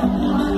Yo quiero